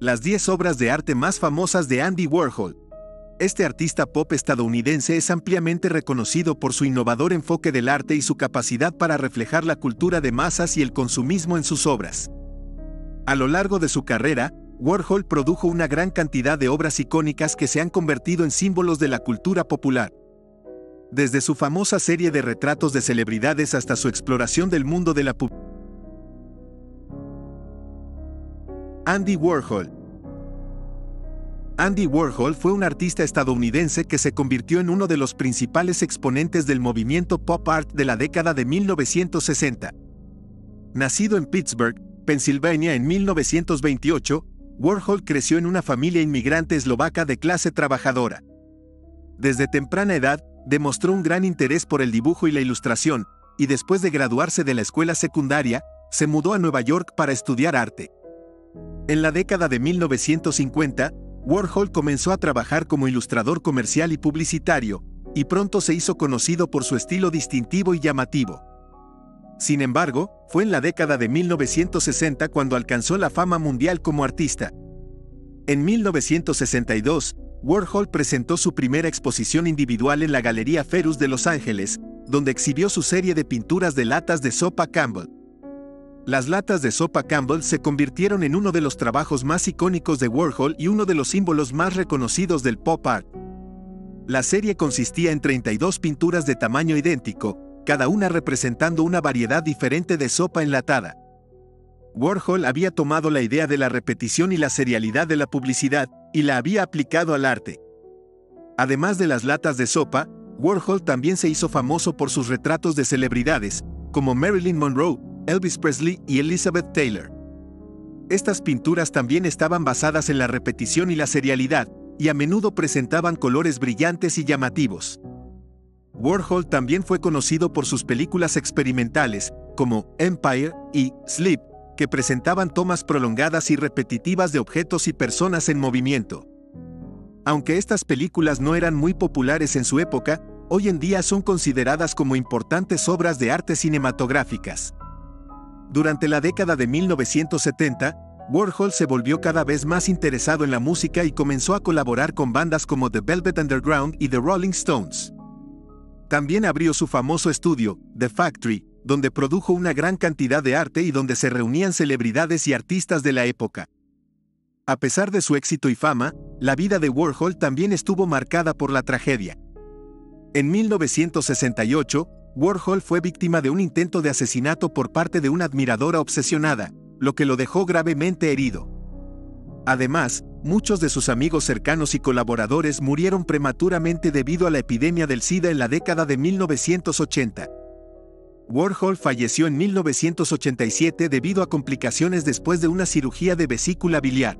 Las 10 obras de arte más famosas de Andy Warhol. Este artista pop estadounidense es ampliamente reconocido por su innovador enfoque del arte y su capacidad para reflejar la cultura de masas y el consumismo en sus obras. A lo largo de su carrera, Warhol produjo una gran cantidad de obras icónicas que se han convertido en símbolos de la cultura popular. Desde su famosa serie de retratos de celebridades hasta su exploración del mundo de la publicidad. Andy Warhol Andy Warhol fue un artista estadounidense que se convirtió en uno de los principales exponentes del movimiento pop art de la década de 1960. Nacido en Pittsburgh, Pensilvania en 1928, Warhol creció en una familia inmigrante eslovaca de clase trabajadora. Desde temprana edad, demostró un gran interés por el dibujo y la ilustración, y después de graduarse de la escuela secundaria, se mudó a Nueva York para estudiar arte. En la década de 1950, Warhol comenzó a trabajar como ilustrador comercial y publicitario, y pronto se hizo conocido por su estilo distintivo y llamativo. Sin embargo, fue en la década de 1960 cuando alcanzó la fama mundial como artista. En 1962, Warhol presentó su primera exposición individual en la Galería Ferus de Los Ángeles, donde exhibió su serie de pinturas de latas de sopa Campbell. Las latas de sopa Campbell se convirtieron en uno de los trabajos más icónicos de Warhol y uno de los símbolos más reconocidos del pop art. La serie consistía en 32 pinturas de tamaño idéntico, cada una representando una variedad diferente de sopa enlatada. Warhol había tomado la idea de la repetición y la serialidad de la publicidad y la había aplicado al arte. Además de las latas de sopa, Warhol también se hizo famoso por sus retratos de celebridades, como Marilyn Monroe, Elvis Presley y Elizabeth Taylor. Estas pinturas también estaban basadas en la repetición y la serialidad, y a menudo presentaban colores brillantes y llamativos. Warhol también fue conocido por sus películas experimentales, como Empire y Sleep, que presentaban tomas prolongadas y repetitivas de objetos y personas en movimiento. Aunque estas películas no eran muy populares en su época, hoy en día son consideradas como importantes obras de arte cinematográficas. Durante la década de 1970, Warhol se volvió cada vez más interesado en la música y comenzó a colaborar con bandas como The Velvet Underground y The Rolling Stones. También abrió su famoso estudio, The Factory, donde produjo una gran cantidad de arte y donde se reunían celebridades y artistas de la época. A pesar de su éxito y fama, la vida de Warhol también estuvo marcada por la tragedia. En 1968, Warhol fue víctima de un intento de asesinato por parte de una admiradora obsesionada, lo que lo dejó gravemente herido. Además, muchos de sus amigos cercanos y colaboradores murieron prematuramente debido a la epidemia del SIDA en la década de 1980. Warhol falleció en 1987 debido a complicaciones después de una cirugía de vesícula biliar.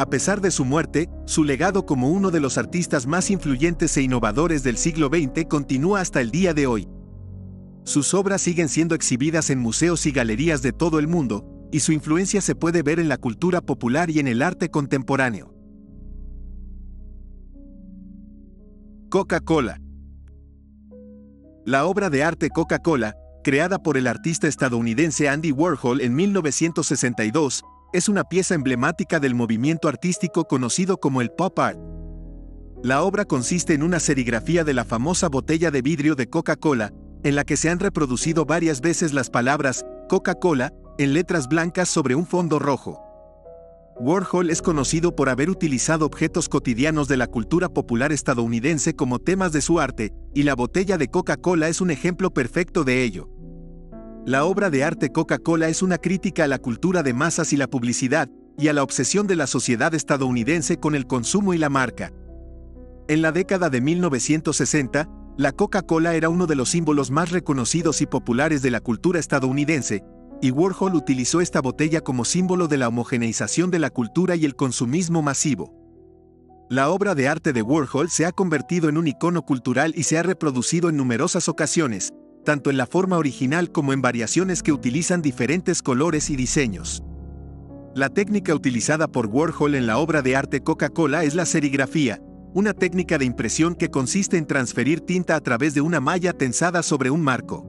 A pesar de su muerte, su legado como uno de los artistas más influyentes e innovadores del siglo XX continúa hasta el día de hoy. Sus obras siguen siendo exhibidas en museos y galerías de todo el mundo, y su influencia se puede ver en la cultura popular y en el arte contemporáneo. Coca-Cola La obra de arte Coca-Cola, creada por el artista estadounidense Andy Warhol en 1962, es una pieza emblemática del movimiento artístico conocido como el pop art. La obra consiste en una serigrafía de la famosa botella de vidrio de Coca-Cola, en la que se han reproducido varias veces las palabras Coca-Cola en letras blancas sobre un fondo rojo. Warhol es conocido por haber utilizado objetos cotidianos de la cultura popular estadounidense como temas de su arte, y la botella de Coca-Cola es un ejemplo perfecto de ello. La obra de arte Coca-Cola es una crítica a la cultura de masas y la publicidad, y a la obsesión de la sociedad estadounidense con el consumo y la marca. En la década de 1960, la Coca-Cola era uno de los símbolos más reconocidos y populares de la cultura estadounidense, y Warhol utilizó esta botella como símbolo de la homogeneización de la cultura y el consumismo masivo. La obra de arte de Warhol se ha convertido en un icono cultural y se ha reproducido en numerosas ocasiones, tanto en la forma original como en variaciones que utilizan diferentes colores y diseños. La técnica utilizada por Warhol en la obra de arte Coca-Cola es la serigrafía, una técnica de impresión que consiste en transferir tinta a través de una malla tensada sobre un marco.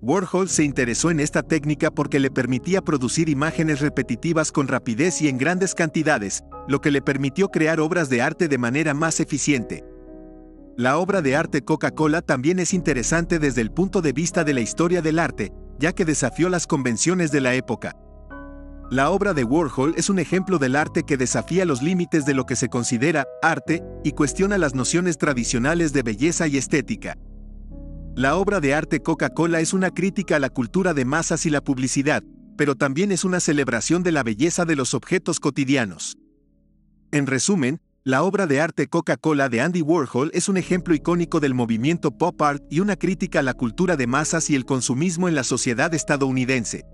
Warhol se interesó en esta técnica porque le permitía producir imágenes repetitivas con rapidez y en grandes cantidades, lo que le permitió crear obras de arte de manera más eficiente. La obra de arte Coca-Cola también es interesante desde el punto de vista de la historia del arte, ya que desafió las convenciones de la época. La obra de Warhol es un ejemplo del arte que desafía los límites de lo que se considera arte y cuestiona las nociones tradicionales de belleza y estética. La obra de arte Coca-Cola es una crítica a la cultura de masas y la publicidad, pero también es una celebración de la belleza de los objetos cotidianos. En resumen, la obra de arte Coca-Cola de Andy Warhol es un ejemplo icónico del movimiento pop art y una crítica a la cultura de masas y el consumismo en la sociedad estadounidense.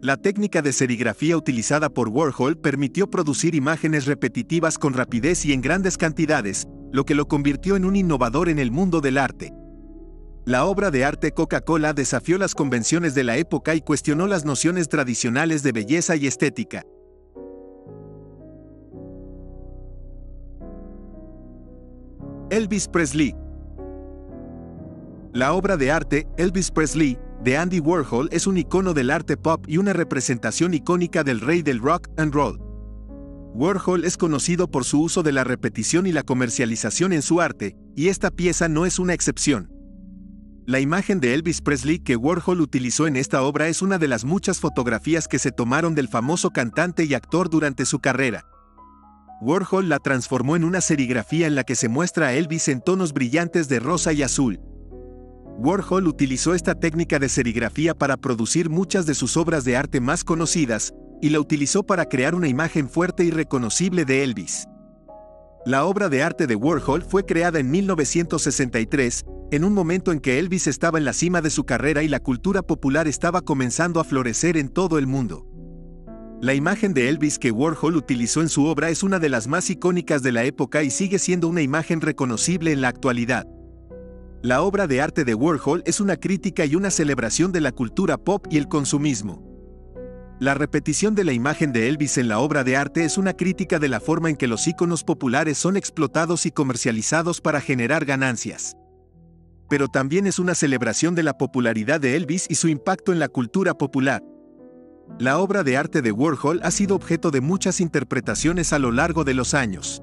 La técnica de serigrafía utilizada por Warhol permitió producir imágenes repetitivas con rapidez y en grandes cantidades, lo que lo convirtió en un innovador en el mundo del arte. La obra de arte Coca-Cola desafió las convenciones de la época y cuestionó las nociones tradicionales de belleza y estética. Elvis Presley La obra de arte Elvis Presley de Andy Warhol es un icono del arte pop y una representación icónica del rey del rock and roll. Warhol es conocido por su uso de la repetición y la comercialización en su arte, y esta pieza no es una excepción. La imagen de Elvis Presley que Warhol utilizó en esta obra es una de las muchas fotografías que se tomaron del famoso cantante y actor durante su carrera. Warhol la transformó en una serigrafía en la que se muestra a Elvis en tonos brillantes de rosa y azul. Warhol utilizó esta técnica de serigrafía para producir muchas de sus obras de arte más conocidas, y la utilizó para crear una imagen fuerte y reconocible de Elvis. La obra de arte de Warhol fue creada en 1963, en un momento en que Elvis estaba en la cima de su carrera y la cultura popular estaba comenzando a florecer en todo el mundo. La imagen de Elvis que Warhol utilizó en su obra es una de las más icónicas de la época y sigue siendo una imagen reconocible en la actualidad. La obra de arte de Warhol es una crítica y una celebración de la cultura pop y el consumismo. La repetición de la imagen de Elvis en la obra de arte es una crítica de la forma en que los íconos populares son explotados y comercializados para generar ganancias. Pero también es una celebración de la popularidad de Elvis y su impacto en la cultura popular. La obra de arte de Warhol ha sido objeto de muchas interpretaciones a lo largo de los años.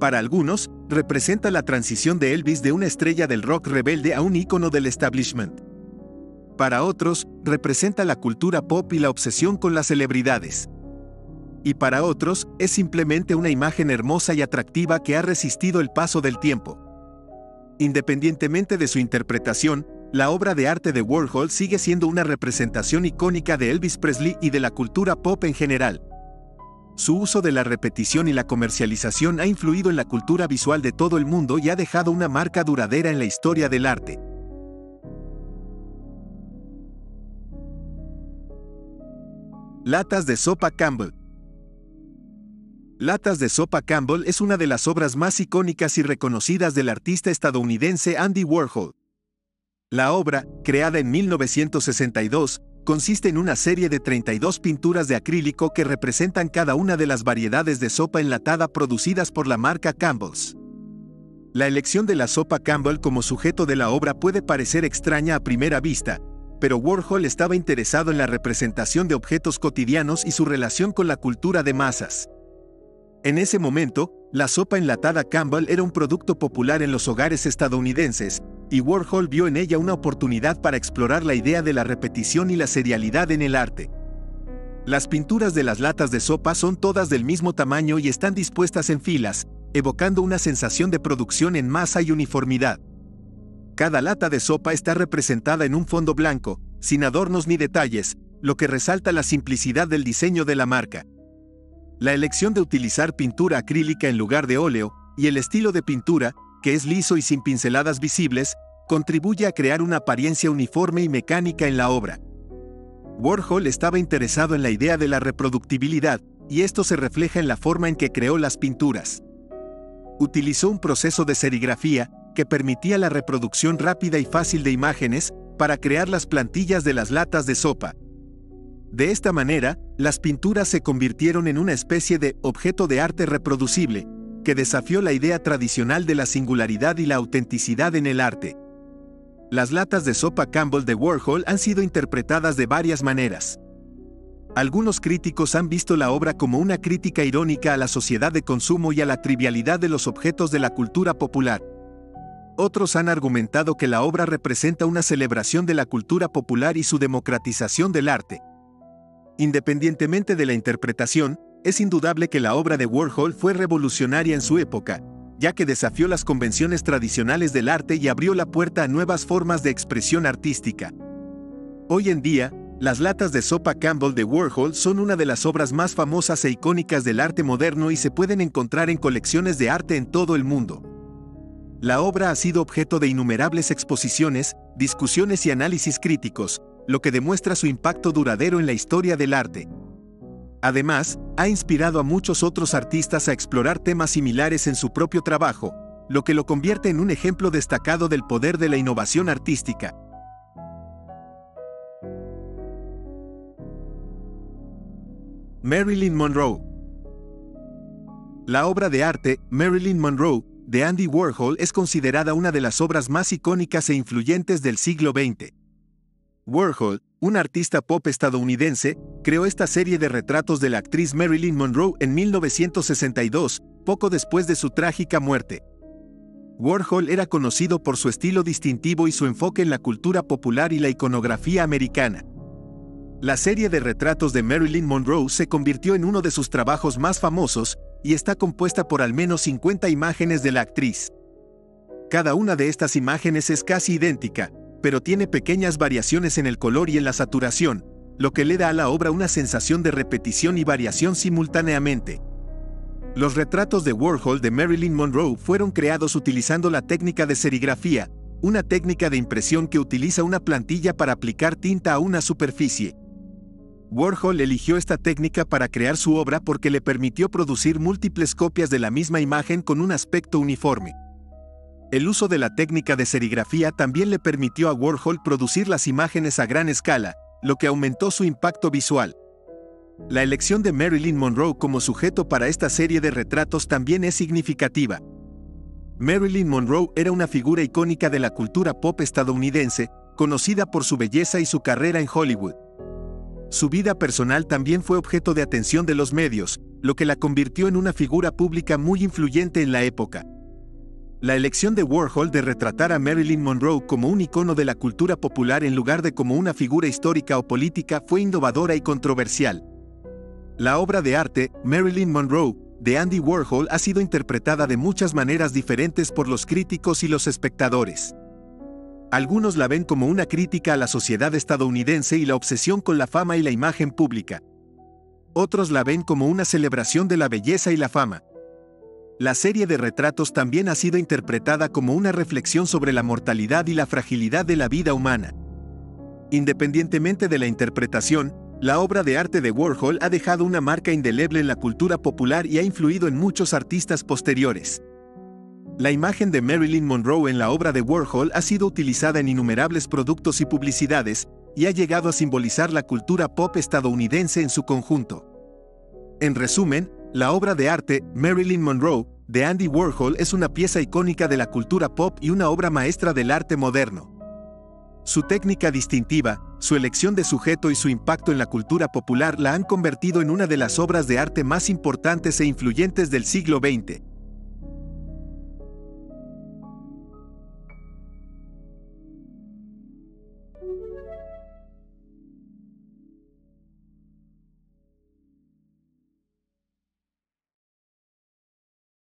Para algunos, representa la transición de Elvis de una estrella del rock rebelde a un ícono del establishment. Para otros, representa la cultura pop y la obsesión con las celebridades. Y para otros, es simplemente una imagen hermosa y atractiva que ha resistido el paso del tiempo. Independientemente de su interpretación, la obra de arte de Warhol sigue siendo una representación icónica de Elvis Presley y de la cultura pop en general. Su uso de la repetición y la comercialización ha influido en la cultura visual de todo el mundo y ha dejado una marca duradera en la historia del arte. Latas de sopa Campbell Latas de sopa Campbell es una de las obras más icónicas y reconocidas del artista estadounidense Andy Warhol. La obra, creada en 1962, consiste en una serie de 32 pinturas de acrílico que representan cada una de las variedades de sopa enlatada producidas por la marca Campbell's. La elección de la sopa Campbell como sujeto de la obra puede parecer extraña a primera vista, pero Warhol estaba interesado en la representación de objetos cotidianos y su relación con la cultura de masas. En ese momento, la sopa enlatada Campbell era un producto popular en los hogares estadounidenses, y Warhol vio en ella una oportunidad para explorar la idea de la repetición y la serialidad en el arte. Las pinturas de las latas de sopa son todas del mismo tamaño y están dispuestas en filas, evocando una sensación de producción en masa y uniformidad. Cada lata de sopa está representada en un fondo blanco, sin adornos ni detalles, lo que resalta la simplicidad del diseño de la marca. La elección de utilizar pintura acrílica en lugar de óleo, y el estilo de pintura, que es liso y sin pinceladas visibles, contribuye a crear una apariencia uniforme y mecánica en la obra. Warhol estaba interesado en la idea de la reproductibilidad, y esto se refleja en la forma en que creó las pinturas. Utilizó un proceso de serigrafía que permitía la reproducción rápida y fácil de imágenes para crear las plantillas de las latas de sopa. De esta manera, las pinturas se convirtieron en una especie de objeto de arte reproducible, que desafió la idea tradicional de la singularidad y la autenticidad en el arte. Las latas de sopa Campbell de Warhol han sido interpretadas de varias maneras. Algunos críticos han visto la obra como una crítica irónica a la sociedad de consumo y a la trivialidad de los objetos de la cultura popular. Otros han argumentado que la obra representa una celebración de la cultura popular y su democratización del arte. Independientemente de la interpretación, es indudable que la obra de Warhol fue revolucionaria en su época, ya que desafió las convenciones tradicionales del arte y abrió la puerta a nuevas formas de expresión artística. Hoy en día, las latas de sopa Campbell de Warhol son una de las obras más famosas e icónicas del arte moderno y se pueden encontrar en colecciones de arte en todo el mundo. La obra ha sido objeto de innumerables exposiciones, discusiones y análisis críticos, lo que demuestra su impacto duradero en la historia del arte. Además, ha inspirado a muchos otros artistas a explorar temas similares en su propio trabajo, lo que lo convierte en un ejemplo destacado del poder de la innovación artística. Marilyn Monroe La obra de arte Marilyn Monroe de Andy Warhol es considerada una de las obras más icónicas e influyentes del siglo XX. Warhol, un artista pop estadounidense, creó esta serie de retratos de la actriz Marilyn Monroe en 1962, poco después de su trágica muerte. Warhol era conocido por su estilo distintivo y su enfoque en la cultura popular y la iconografía americana. La serie de retratos de Marilyn Monroe se convirtió en uno de sus trabajos más famosos y está compuesta por al menos 50 imágenes de la actriz. Cada una de estas imágenes es casi idéntica, pero tiene pequeñas variaciones en el color y en la saturación, lo que le da a la obra una sensación de repetición y variación simultáneamente. Los retratos de Warhol de Marilyn Monroe fueron creados utilizando la técnica de serigrafía, una técnica de impresión que utiliza una plantilla para aplicar tinta a una superficie. Warhol eligió esta técnica para crear su obra porque le permitió producir múltiples copias de la misma imagen con un aspecto uniforme. El uso de la técnica de serigrafía también le permitió a Warhol producir las imágenes a gran escala, lo que aumentó su impacto visual. La elección de Marilyn Monroe como sujeto para esta serie de retratos también es significativa. Marilyn Monroe era una figura icónica de la cultura pop estadounidense, conocida por su belleza y su carrera en Hollywood. Su vida personal también fue objeto de atención de los medios, lo que la convirtió en una figura pública muy influyente en la época. La elección de Warhol de retratar a Marilyn Monroe como un icono de la cultura popular en lugar de como una figura histórica o política fue innovadora y controversial. La obra de arte, Marilyn Monroe, de Andy Warhol ha sido interpretada de muchas maneras diferentes por los críticos y los espectadores. Algunos la ven como una crítica a la sociedad estadounidense y la obsesión con la fama y la imagen pública. Otros la ven como una celebración de la belleza y la fama. La serie de retratos también ha sido interpretada como una reflexión sobre la mortalidad y la fragilidad de la vida humana. Independientemente de la interpretación, la obra de arte de Warhol ha dejado una marca indeleble en la cultura popular y ha influido en muchos artistas posteriores. La imagen de Marilyn Monroe en la obra de Warhol ha sido utilizada en innumerables productos y publicidades, y ha llegado a simbolizar la cultura pop estadounidense en su conjunto. En resumen, la obra de arte Marilyn Monroe de Andy Warhol es una pieza icónica de la cultura pop y una obra maestra del arte moderno. Su técnica distintiva, su elección de sujeto y su impacto en la cultura popular la han convertido en una de las obras de arte más importantes e influyentes del siglo XX.